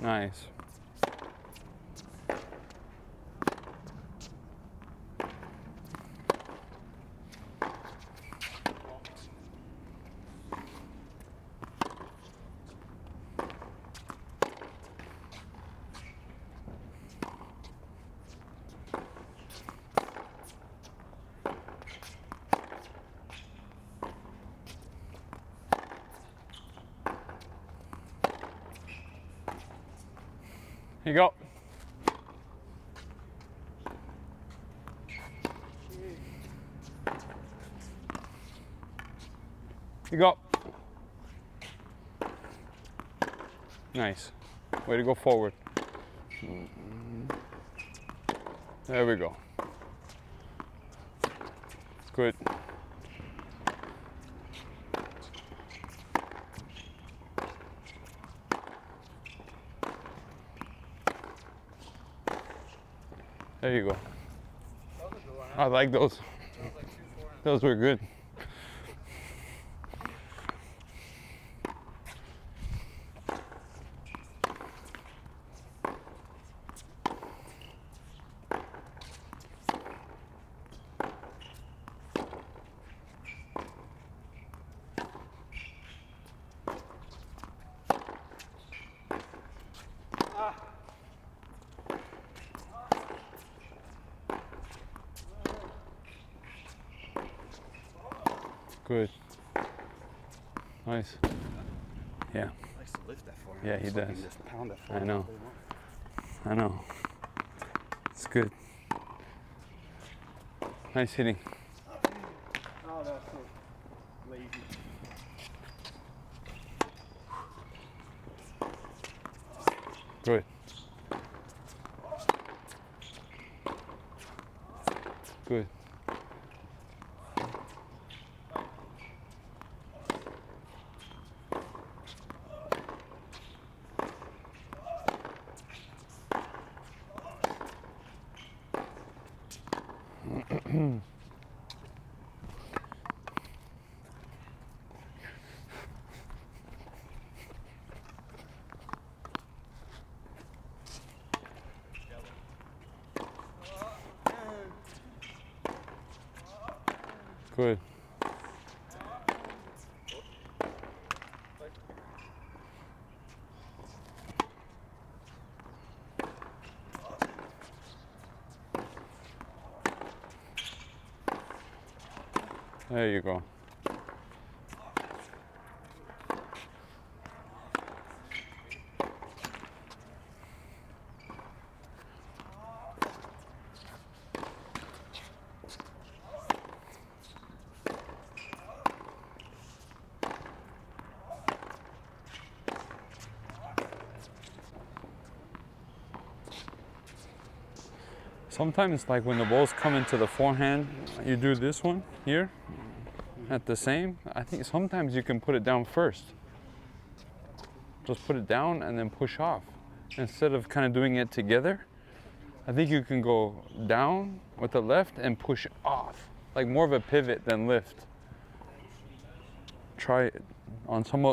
Nice. Here you go. You go. Nice. Way to go forward. There we go. Good. There you go. I like those. Those were good. Good. Nice. Yeah, Likes to lift that far. Yeah, he So can does. Just pound that I far. know. I know. It's good. Nice hitting. Oh, that's. Good. Good. Good. There you go. Sometimes, like when the balls come into the forehand, you do this one here at the same. I think sometimes you can put it down first. Just put it down and then push off instead of kind of doing it together. I think you can go down with the left and push off, like more of a pivot than lift. Try it on some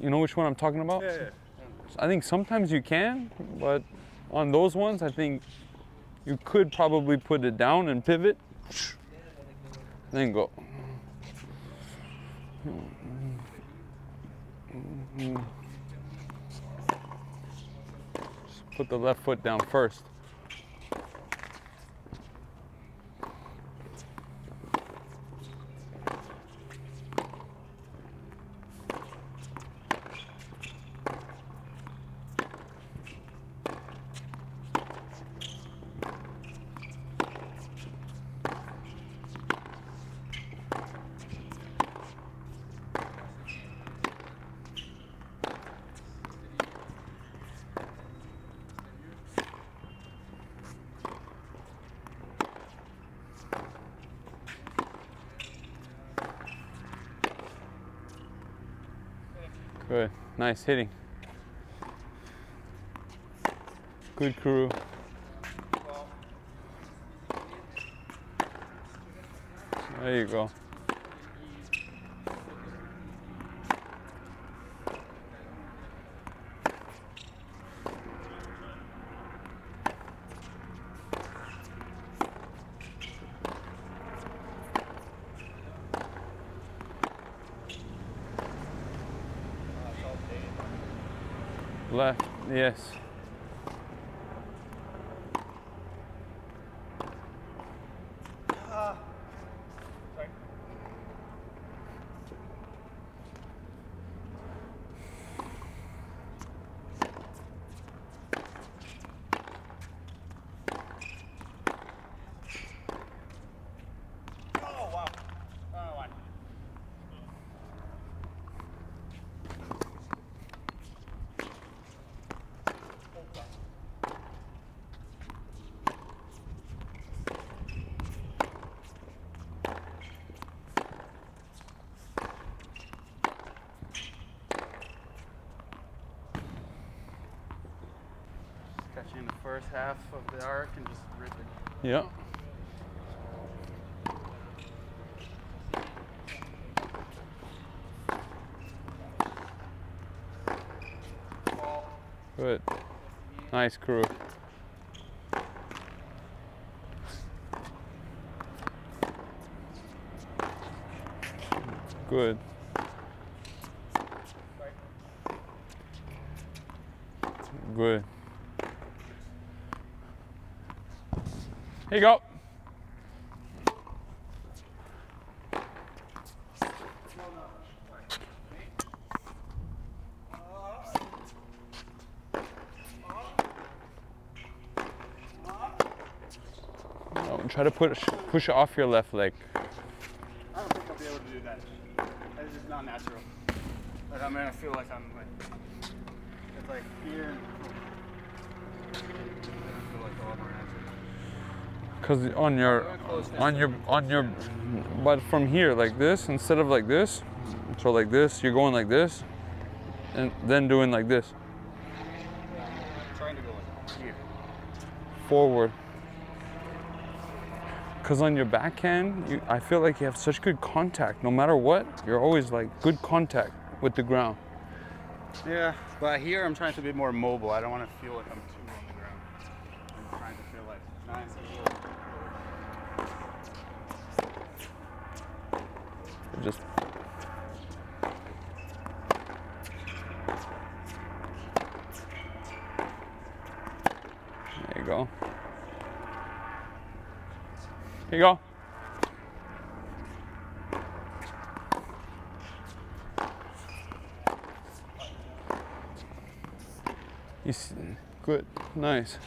you know which one I'm talking about? Yeah, yeah. I think sometimes you can, but on those ones, I think you could probably put it down and pivot, then go. Just put the left foot down first. Good. Nice hitting. Good crew. There you go. Left, yes. Sorry. Oh wow. Oh, why? Catching the first half of the arc and just rip it. Yeah. Good. Nice crew. Good. Good. Here you go. No, try to push push it off your left leg. I don't think I'll be able to do that. That is just not natural. Like I'm gonna feel like I'm like it's like here. and- I don't feel like all more natural. Cause on your on your on your but from here like this instead of like this, so like this, you're going like this, and then doing like this trying to go like here. forward. Cause on your backhand, you, I feel like you have such good contact. No matter what, you're always like good contact with the ground. Yeah, but here I'm trying to be more mobile. I don't want to feel like I'm too on the ground. I'm trying to feel like nice and low. Just there you go. Here you go. You see, good, nice.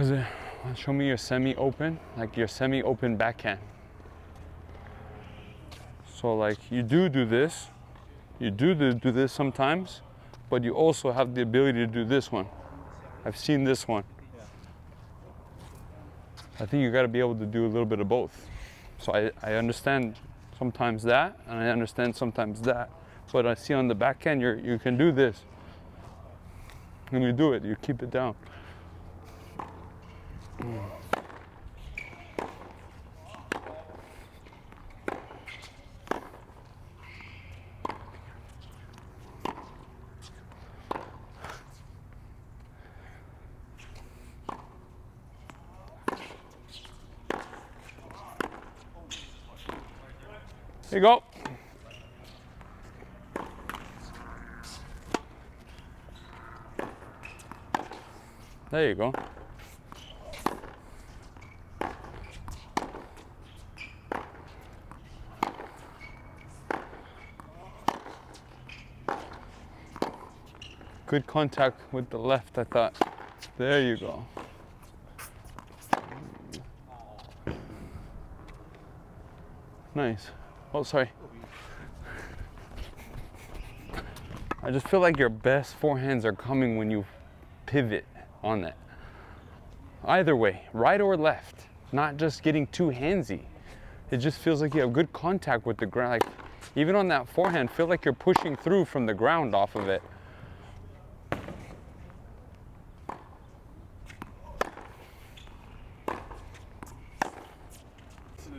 Cause uh, show me your semi-open, like your semi-open backhand. So like you do do this, you do do, this sometimes, but you also have the ability to do this one. I've seen this one. I think you got to be able to do a little bit of both. So I, I understand sometimes that, and I understand sometimes that. But I see on the backhand, you you can do this. When you do it, you keep it down. Here you go. There you go. Good contact with the left, I thought. There you go. Nice. Oh, sorry. I just feel like your best forehands are coming when you pivot on that. Either way, right or left, not just getting too handsy. It just feels like you have good contact with the ground. Like even on that forehand, feel like you're pushing through from the ground off of it.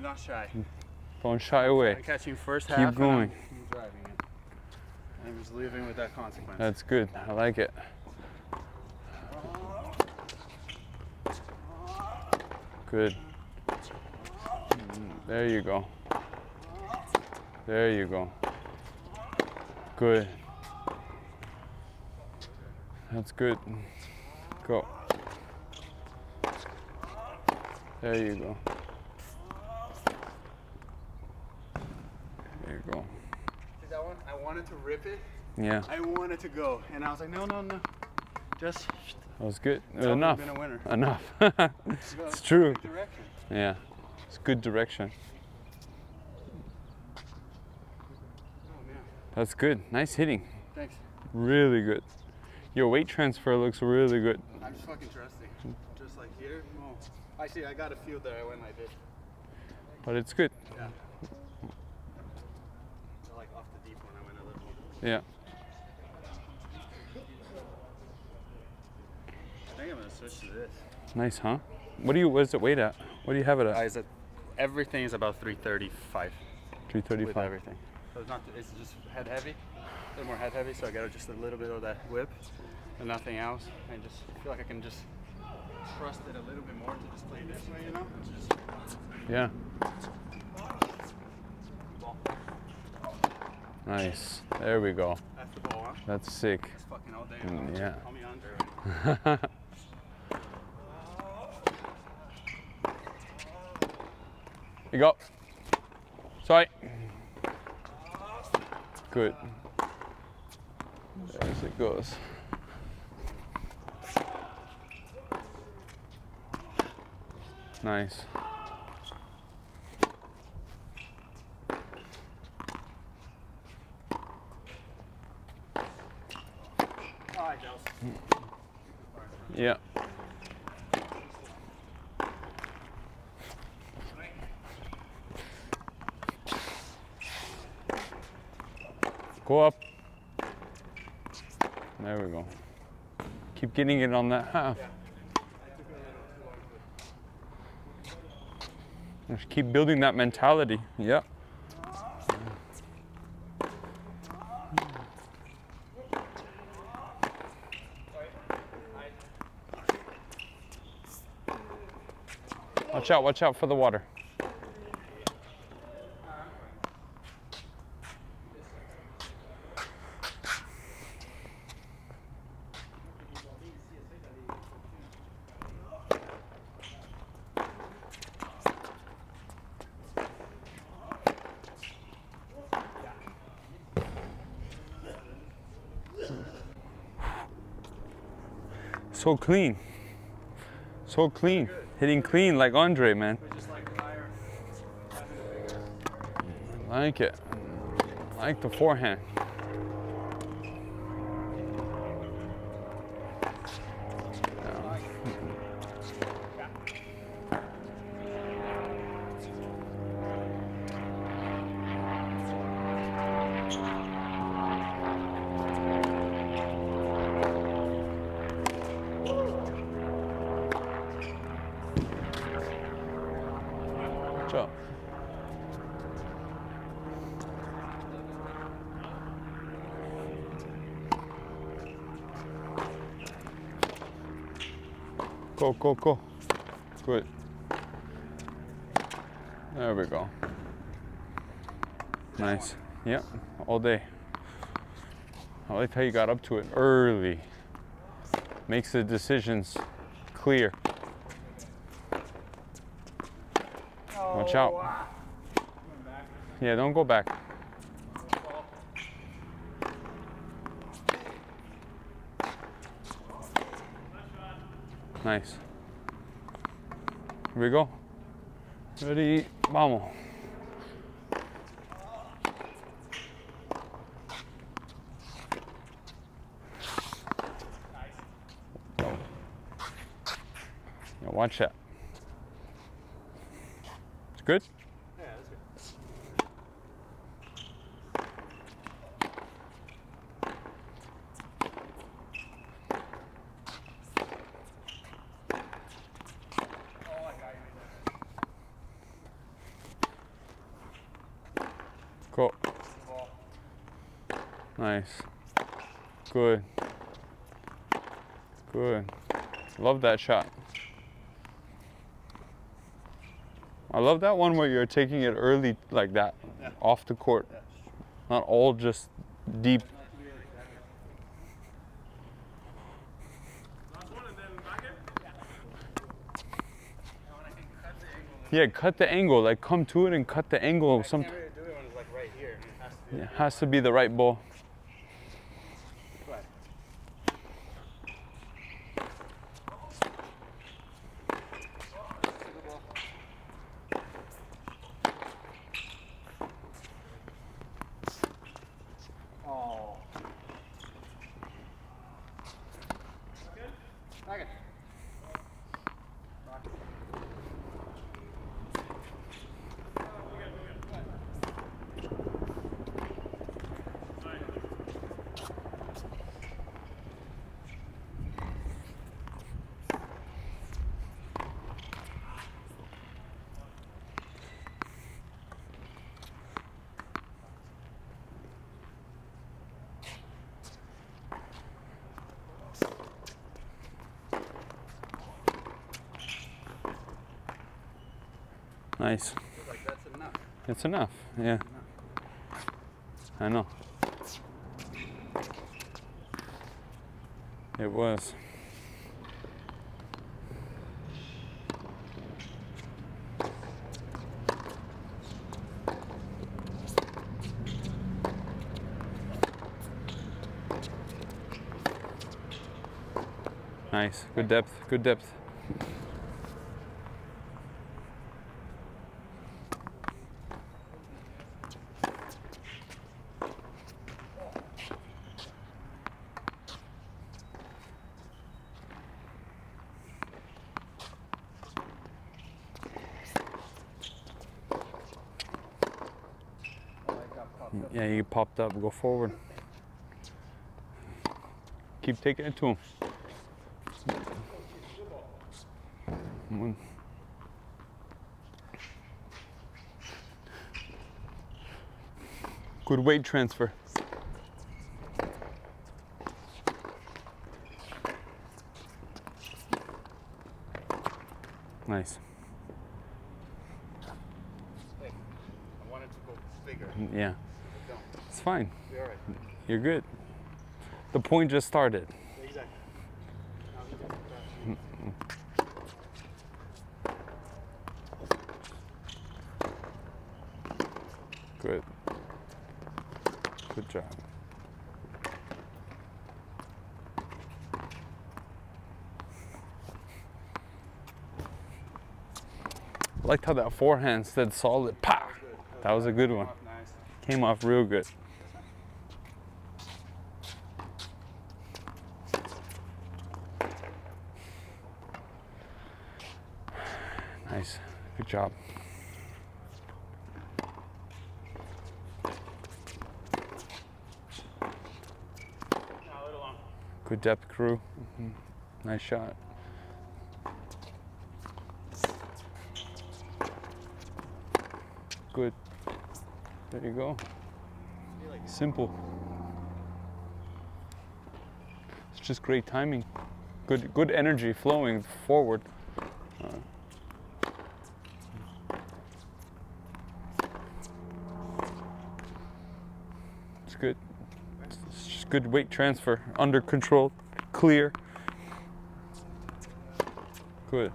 Not shy. Don't shy away. I first half. Keep going. I'm, I'm just leaving with that consequence. That's good. I like it. Good. There you go. There you go. Good. That's good. Go. There you go. There you go. See that one? I wanted to rip it. Yeah, I wanted to go, and I was like, no, no, no. Just that was good. It's Enough. been a winner. Enough. It's it's true. Yeah, it's good direction. Oh That's good. Nice hitting. thanks. Really good. Your weight transfer looks really good. I'm just fucking trusting. Just like here. Oh. I see. I got a feel there when I did. But it's good. Yeah. Like off the deep one, I went a little. Yeah. Think I'm gonna switch to this. Nice, huh? What do you? What's it weight at? What do you have it at? Guys, that everything is about 335 with 335. everything. So it's not. It's just head heavy. A little more head heavy, so I got just a little bit of that whip and nothing else. I just feel like I can just trust it a little bit more to just play this way, you know? Just Yeah. Nice. There we go. that's the ball, huh? That's sick. It's fucking all day. Mm, yeah. you go. Sorry. Good. There's it goes. Nice. Yeah. Go up. There we go. Keep getting it on that half. Just keep building that mentality. Yep. Watch out, watch out for the water. So clean. So clean. Hitting clean like Andre, man. Like it. Like the forehand. Nice. Yep, all day. I like how you got up to it early. Makes the decisions clear. Watch out. Yeah, don't go back. Nice. Here we go. Ready, vamos. Watch that. It's good? That's good. Cool. Nice. Good. Good. Love that shot. I love that one where you're taking it early like that, Yeah. off the court. Yeah. Not all just deep. Yeah, cut the angle. Like come to it and cut the angle. Some really it like right It has to be. it has to be the right ball. Nice. Like that's enough. It's enough. Yeah. I know. It was. Nice. Good depth. Good depth. Yeah, you popped up. Go forward. Keep taking it to him. One. Good weight transfer. Nice. Hey, I wanted to go bigger. Yeah, Don't. it's fine. Be alright. You're good. The point just started. Exactly. Good. Good job. I liked how that forehand stayed solid. Pa! That was a good one. Came off real good. Nice. Good job. Now a little long. Good depth crew. Mhm. Nice shot. Good. There you go. Simple. It's just great timing. Good good energy flowing forward. Uh, it's good. It's just good weight transfer. Under control. Clear. Good.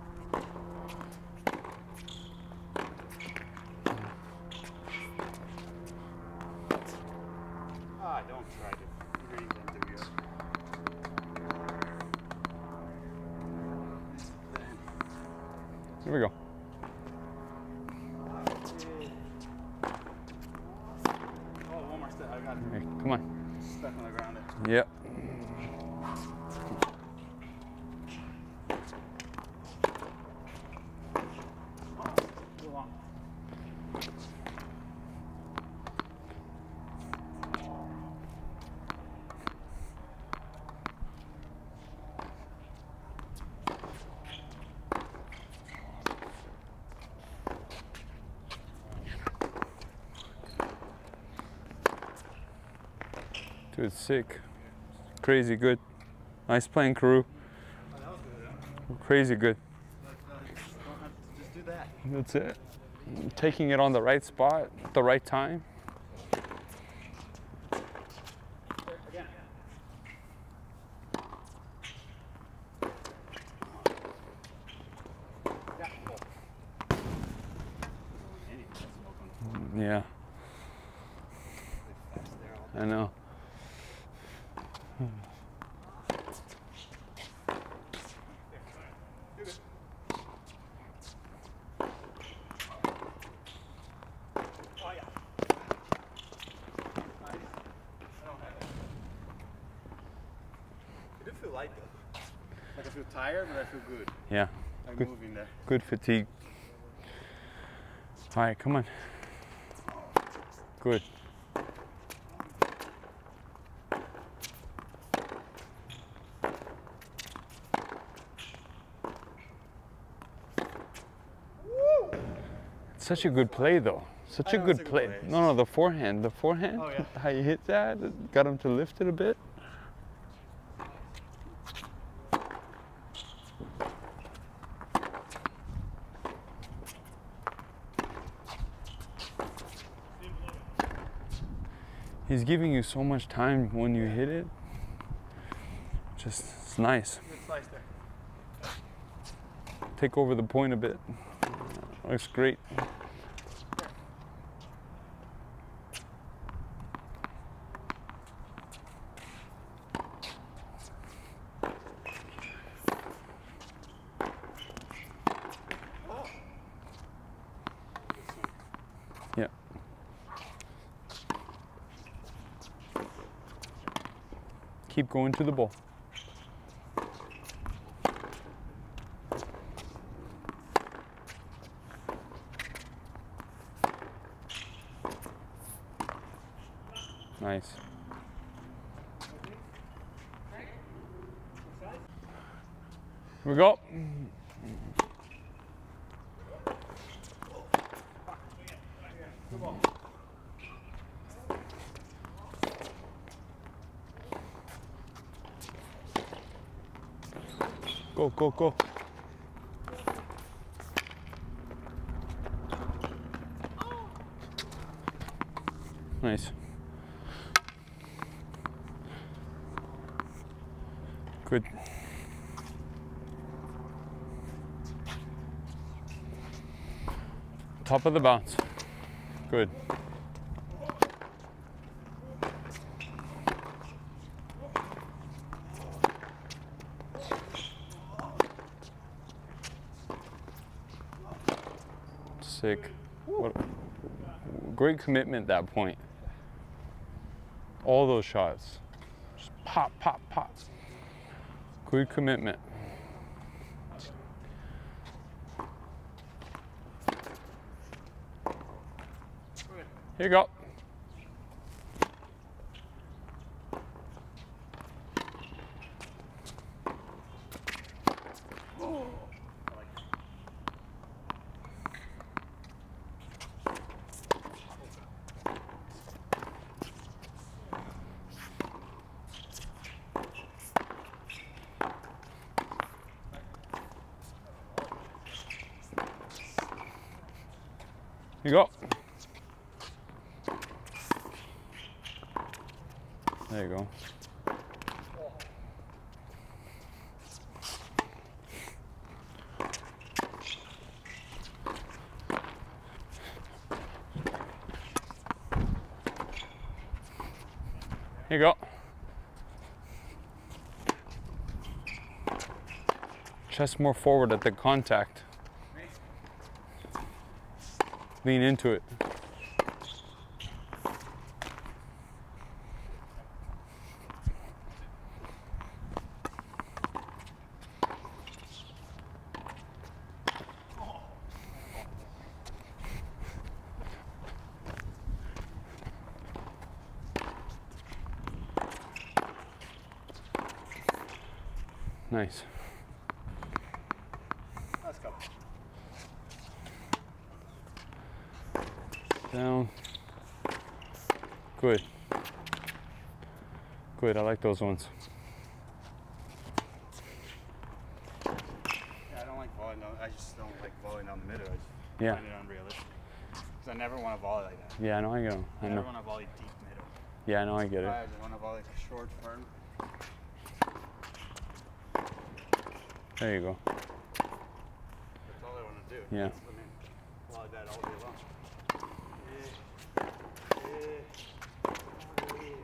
Dude, sick. Crazy good. Nice playing, Karue. That was good. Huh? Crazy good. But, don't have to just do that. That's it. Taking it on the right spot, the right time. Again. Yeah. cool. Anyway, that's smoke on Yeah, the fast there all I know. You're good. Oh yeah. Nice. I don't have it. I do feel light though. Like I feel tired, but I feel good. Yeah, Like Good. moving there. good fatigue. All right, come on. Good. Such a good play, though. Such I a good a good play. play. No, no, the forehand. The forehand. Oh, yeah. How you hit that? Got him to lift it a bit. Giving you so much time when you hit it. Just, it's nice. Good slice there. Take over the point a bit. Looks great. Keep going to the ball. Nice. Here we go. Go. Nice. Good. Top of the bounce. Good. Sick. What, great commitment that point. All those shots. Just pop, pop, pop. Good commitment. Here you go. You go. There you go. Here you go. Chest more forward at the contact. Lean into it. Nice. Let's go. Down. Good. Good. I like those ones. Yeah, I don't like volleying down. I just don't like volleying down the middle. I just Yeah. find it unrealistic. Because I never want to volley like that. Yeah, I know. I know. I I never want to volley deep middle. Yeah, I know. I get it. I just want to volley short, firm. There you go. That's all I want to do. Yeah. I mean, volley that all day long. Yeah. Yeah. Yeah.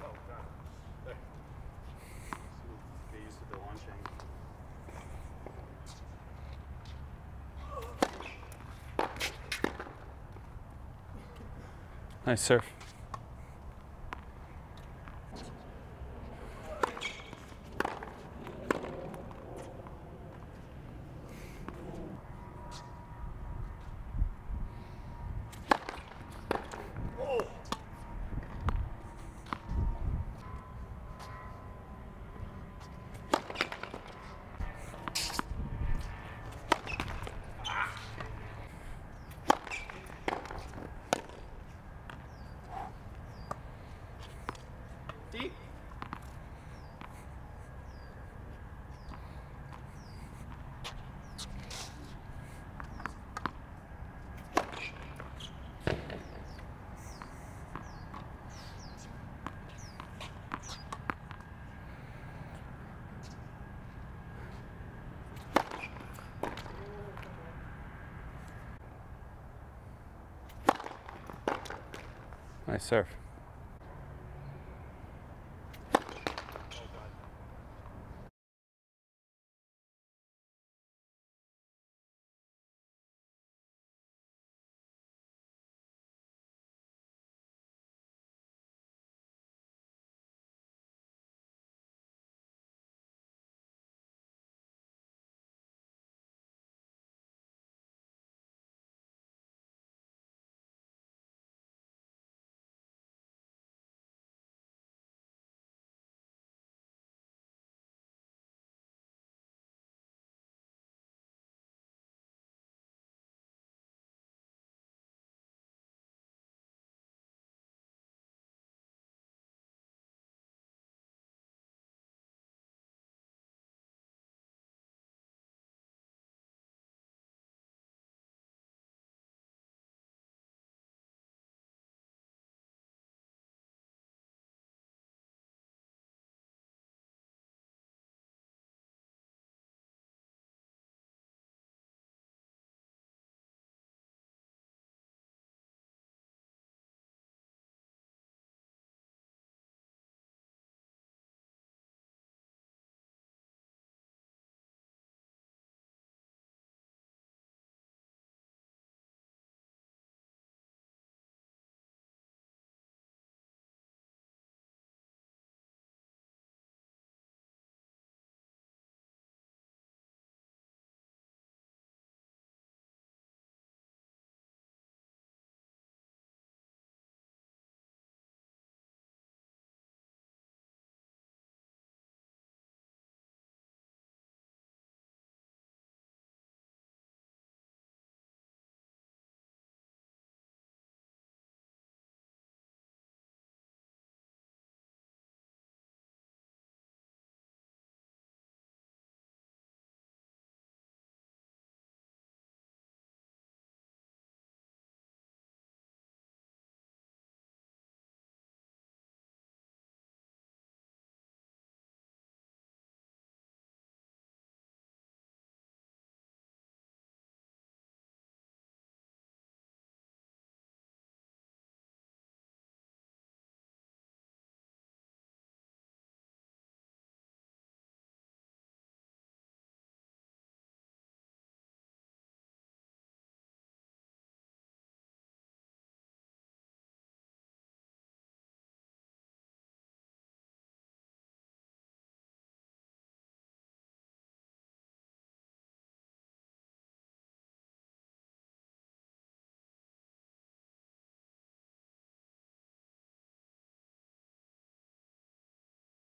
Oh, God. There. Get used to the launch angle. Nice surf. Deep. Nice surf.